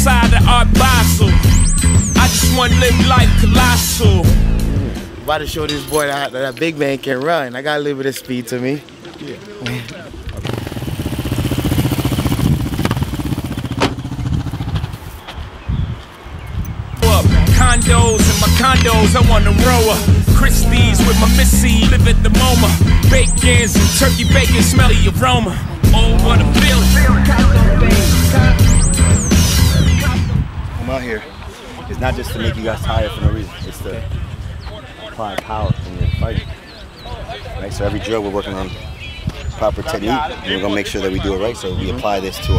outside of Art Basel. I just want to live life colossal. About to show this boy that, that big man can run. I got a little bit of speed to me. Yeah. up. Condos and my condos, I want a rower. Christie's with my missy, live at the MoMA. Bacons and turkey bacon, smelly aroma. Oh, what a I'm out here. It's not just to make you guys tired for no reason. It's to apply power in your fight. Right? So every drill we're working on proper technique, and we're gonna make sure that we do it right. So we apply this to our